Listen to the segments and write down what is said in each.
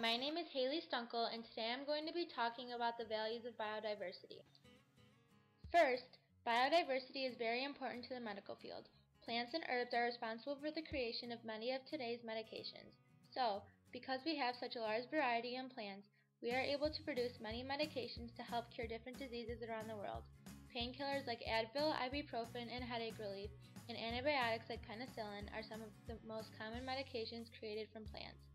my name is Hayley Stuenkel, and today I'm going to be talking about the values of biodiversity. First, biodiversity is very important to the medical field. Plants and herbs are responsible for the creation of many of today's medications. So, because we have such a large variety in plants, we are able to produce many medications to help cure different diseases around the world. Painkillers like Advil, ibuprofen, and headache relief, and antibiotics like penicillin are some of the most common medications created from plants.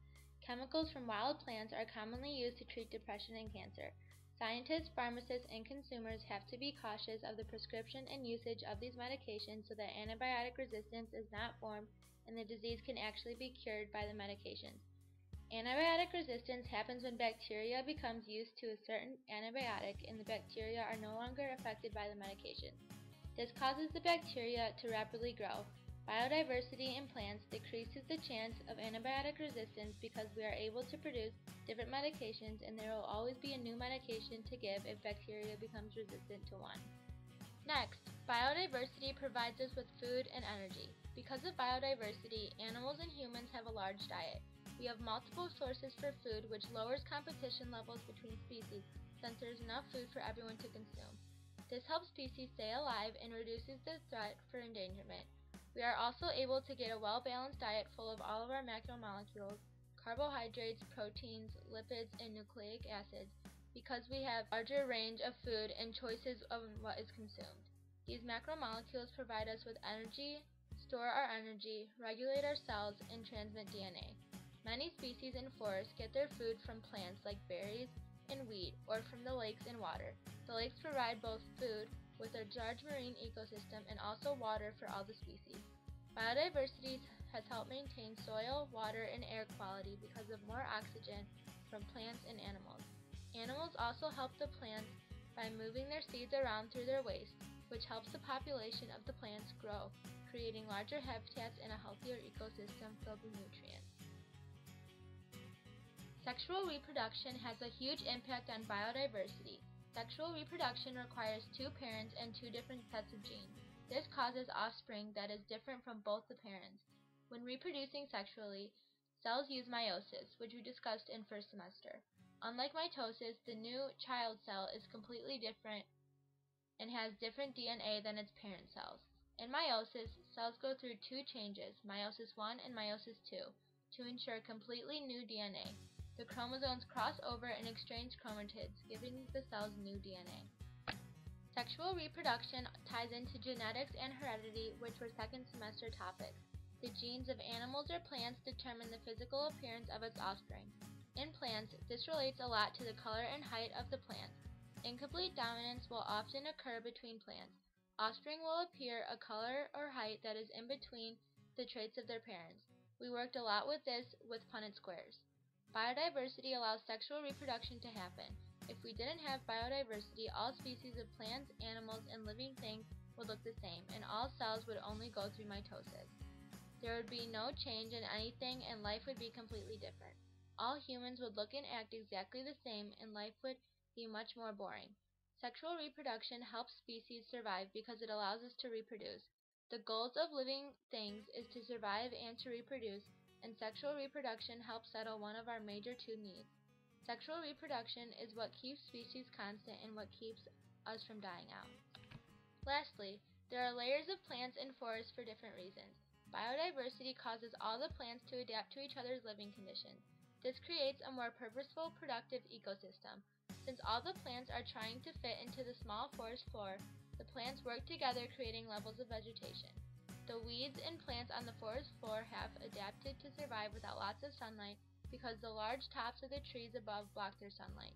Chemicals from wild plants are commonly used to treat depression and cancer. Scientists, pharmacists, and consumers have to be cautious of the prescription and usage of these medications so that antibiotic resistance is not formed and the disease can actually be cured by the medications. Antibiotic resistance happens when bacteria becomes used to a certain antibiotic and the bacteria are no longer affected by the medication. This causes the bacteria to rapidly grow. Biodiversity in plants decreases the chance of antibiotic resistance because we are able to produce different medications and there will always be a new medication to give if bacteria becomes resistant to one. Next, biodiversity provides us with food and energy. Because of biodiversity, animals and humans have a large diet. We have multiple sources for food which lowers competition levels between species since there is enough food for everyone to consume. This helps species stay alive and reduces the threat for endangerment. We are also able to get a well-balanced diet full of all of our macromolecules, carbohydrates, proteins, lipids, and nucleic acids because we have a larger range of food and choices of what is consumed. These macromolecules provide us with energy, store our energy, regulate our cells, and transmit DNA. Many species in forests get their food from plants like berries and wheat or from the lakes and water. The lakes provide both food with their large marine ecosystem and also water for all the species. Biodiversity has helped maintain soil, water, and air quality because of more oxygen from plants and animals. Animals also help the plants by moving their seeds around through their waste, which helps the population of the plants grow, creating larger habitats and a healthier ecosystem filled with nutrients. Sexual reproduction has a huge impact on biodiversity. Sexual reproduction requires two parents and two different sets of genes. This causes offspring that is different from both the parents. When reproducing sexually, cells use meiosis, which we discussed in first semester. Unlike mitosis, the new child cell is completely different and has different DNA than its parent cells. In meiosis, cells go through two changes, meiosis 1 and meiosis 2, to ensure completely new DNA. The chromosomes cross over and exchange chromatids, giving the cells new DNA. Sexual reproduction ties into genetics and heredity, which were second semester topics. The genes of animals or plants determine the physical appearance of its offspring. In plants, this relates a lot to the color and height of the plant. Incomplete dominance will often occur between plants. Offspring will appear a color or height that is in between the traits of their parents. We worked a lot with this with Punnett squares. Biodiversity allows sexual reproduction to happen. If we didn't have biodiversity, all species of plants, animals, and living things would look the same, and all cells would only go through mitosis. There would be no change in anything and life would be completely different. All humans would look and act exactly the same and life would be much more boring. Sexual reproduction helps species survive because it allows us to reproduce. The goals of living things is to survive and to reproduce, and sexual reproduction helps settle one of our major two needs. Sexual reproduction is what keeps species constant and what keeps us from dying out. Lastly, there are layers of plants in forests for different reasons. Biodiversity causes all the plants to adapt to each other's living conditions. This creates a more purposeful, productive ecosystem. Since all the plants are trying to fit into the small forest floor, the plants work together creating levels of vegetation. The weeds and plants on the forest floor have adapted to survive without lots of sunlight because the large tops of the trees above block their sunlight.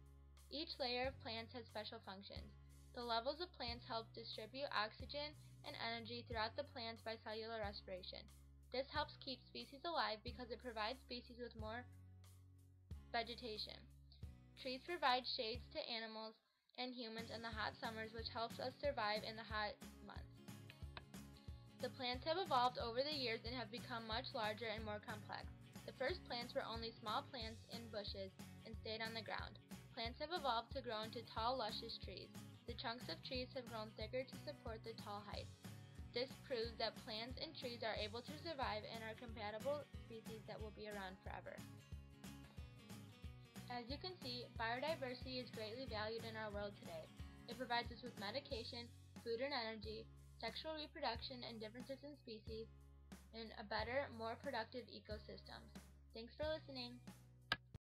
Each layer of plants has special functions. The levels of plants help distribute oxygen and energy throughout the plants by cellular respiration. This helps keep species alive because it provides species with more vegetation. Trees provide shades to animals and humans in the hot summers which helps us survive in the hot months. The plants have evolved over the years and have become much larger and more complex. The first plants were only small plants in bushes and stayed on the ground. Plants have evolved to grow into tall, luscious trees. The trunks of trees have grown thicker to support the tall heights. This proves that plants and trees are able to survive and are compatible species that will be around forever. As you can see, biodiversity is greatly valued in our world today. It provides us with medication, food and energy, sexual reproduction and differences in species, and a better, more productive ecosystem. Thanks for listening.